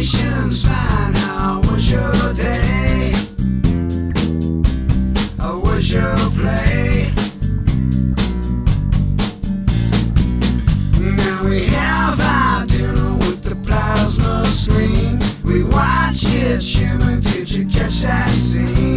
conversation's fine. How was your day? How was your play? Now we have our dinner with the plasma screen. We watch it shimmer. Did you catch that scene?